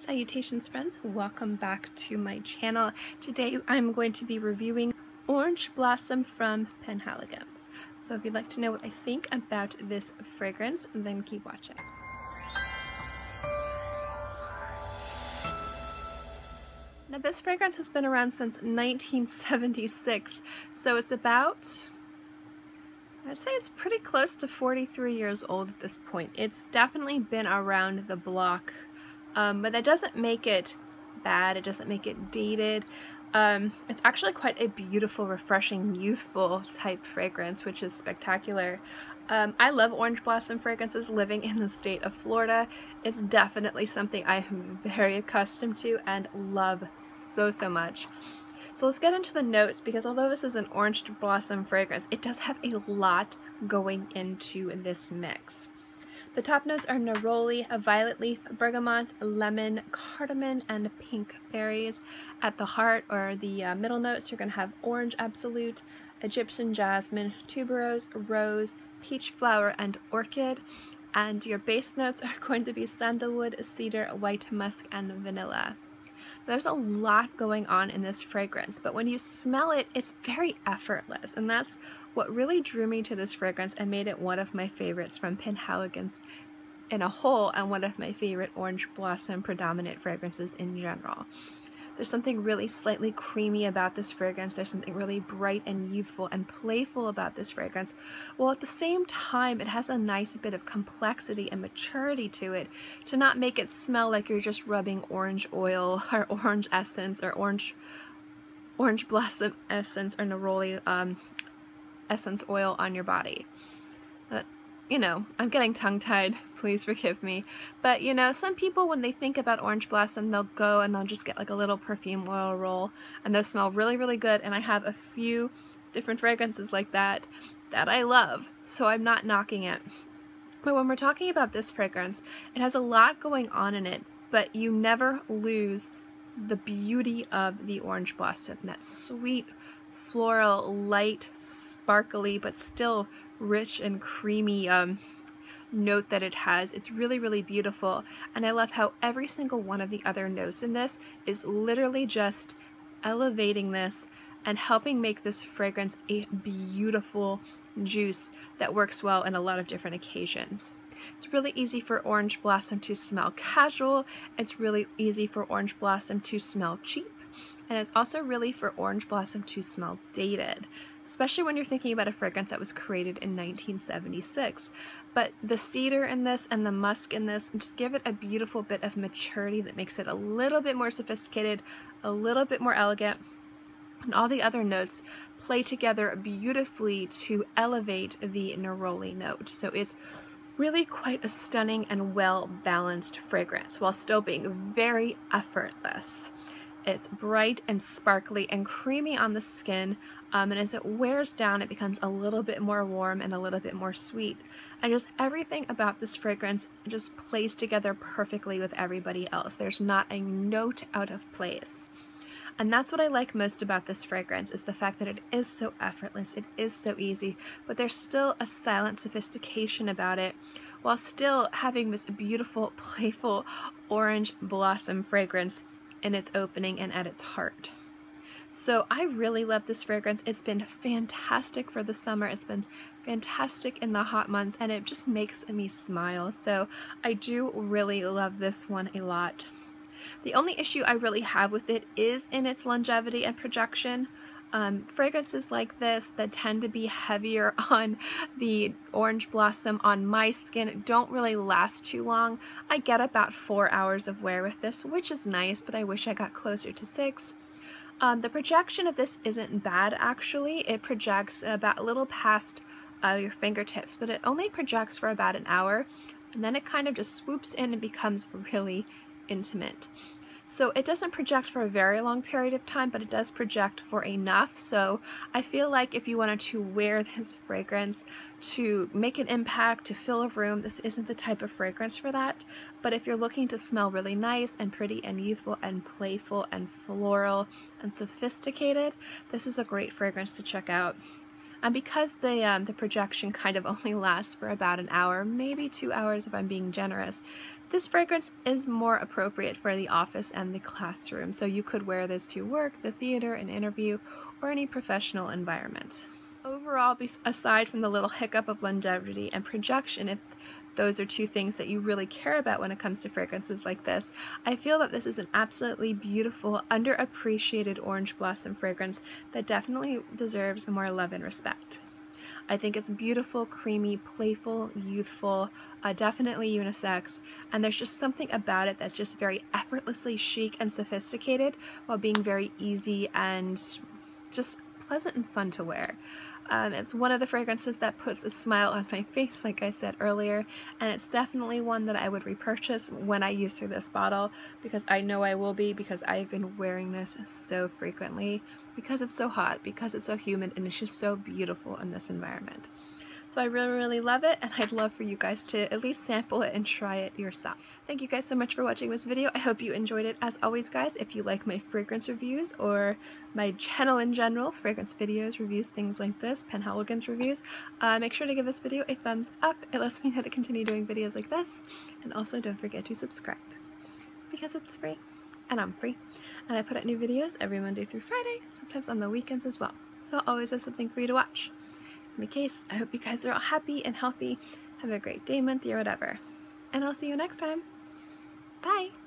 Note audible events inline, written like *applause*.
Salutations friends, welcome back to my channel. Today I'm going to be reviewing Orange Blossom from Penhaligon's. So if you'd like to know what I think about this fragrance, then keep watching. Now this fragrance has been around since 1976, so it's about, I'd say it's pretty close to 43 years old at this point. It's definitely been around the block um, but that doesn't make it bad, it doesn't make it dated. Um, it's actually quite a beautiful, refreshing, youthful type fragrance, which is spectacular. Um, I love orange blossom fragrances living in the state of Florida. It's definitely something I'm very accustomed to and love so, so much. So let's get into the notes because although this is an orange blossom fragrance, it does have a lot going into this mix. The top notes are neroli, a violet leaf, bergamot, lemon, cardamom, and pink berries. At the heart, or the uh, middle notes, you're going to have orange absolute, Egyptian jasmine, tuberose, rose, peach flower, and orchid. And your base notes are *laughs* going to be sandalwood, cedar, white musk, and vanilla. There's a lot going on in this fragrance, but when you smell it, it's very effortless, and that's what really drew me to this fragrance and made it one of my favorites from Penhaligon's in a whole and one of my favorite orange blossom predominant fragrances in general. There's something really slightly creamy about this fragrance. There's something really bright and youthful and playful about this fragrance. While at the same time, it has a nice bit of complexity and maturity to it to not make it smell like you're just rubbing orange oil *laughs* or orange essence or orange orange blossom essence or neroli um, essence oil on your body. You know, I'm getting tongue-tied, please forgive me. But, you know, some people, when they think about Orange Blossom, they'll go and they'll just get like a little perfume oil roll, and those smell really, really good, and I have a few different fragrances like that that I love, so I'm not knocking it. But when we're talking about this fragrance, it has a lot going on in it, but you never lose the beauty of the orange blossom, that sweet, floral, light, sparkly, but still rich and creamy um, note that it has. It's really, really beautiful. And I love how every single one of the other notes in this is literally just elevating this and helping make this fragrance a beautiful juice that works well in a lot of different occasions. It's really easy for orange blossom to smell casual. It's really easy for orange blossom to smell cheap and it's also really for orange blossom to smell dated especially when you're thinking about a fragrance that was created in 1976. But the cedar in this and the musk in this just give it a beautiful bit of maturity that makes it a little bit more sophisticated, a little bit more elegant, and all the other notes play together beautifully to elevate the neroli note. So it's really quite a stunning and well balanced fragrance while still being very effortless. It's bright and sparkly and creamy on the skin, um, and as it wears down, it becomes a little bit more warm and a little bit more sweet. And just everything about this fragrance just plays together perfectly with everybody else. There's not a note out of place. And that's what I like most about this fragrance is the fact that it is so effortless, it is so easy, but there's still a silent sophistication about it while still having this beautiful, *laughs* playful orange blossom fragrance in its opening and at its heart. So I really love this fragrance. It's been fantastic for the summer. It's been fantastic in the hot months and it just makes me smile. So I do really love this one a lot. The only issue I really have with it is in its longevity and projection. Um, fragrances like this that tend to be heavier *laughs* on the orange blossom on my skin don't really last too long. I get about four hours of wear with this, which is nice, but I wish I got closer to six. Um, the projection of this isn't bad actually. It projects about a little past uh, your fingertips, but it only projects for about an hour, and then it kind of just swoops in and becomes really intimate. So it doesn't project for a very long period of time, but it does project for enough. So I feel like if you wanted to wear this fragrance to make an impact, to fill a room, this isn't the type of fragrance for that. But if you're looking to smell really nice and pretty and youthful and playful and floral and sophisticated, this is a great fragrance to check out. And because the, um, the projection kind of *laughs* only lasts for about an hour, maybe two hours if I'm being generous, This fragrance is more appropriate for the office and the classroom, so you could wear this to work, the theater, an interview, or any professional environment. Overall, aside from the little hiccup of longevity and projection, if those are two things that you really care about when it comes to fragrances like this, I feel that this is an absolutely beautiful, underappreciated orange blossom fragrance that definitely deserves more love and respect. I think it's beautiful, creamy, playful, youthful, uh, definitely unisex, and there's just something about it that's just very effortlessly chic and sophisticated while being very easy and just pleasant and fun to wear. Um, it's one of the fragrances that puts a smile on my *laughs* face, like I said earlier, and it's definitely one that I would repurchase when I use through this bottle because I know I will be because I've been wearing this so frequently because it's so hot, because it's so humid, and it's just so beautiful in this environment. So I really, really love it, and I'd love for you guys to at least sample it and try it yourself. Thank you guys so much for watching this video. I hope you enjoyed it. As always, guys, if you like my fragrance reviews or my channel in general, fragrance videos, reviews, things like this, Penhaligon's reviews, uh, make sure to give this video a thumbs up. It lets me know to continue doing videos like this. And also don't forget to subscribe because it's free and I'm free. And I put out new videos every Monday through Friday, sometimes on the weekends as well. So I'll always have something for you to watch. In any case, I hope you guys are all happy and healthy. Have a great day, month, year, whatever. And I'll see you next time. Bye!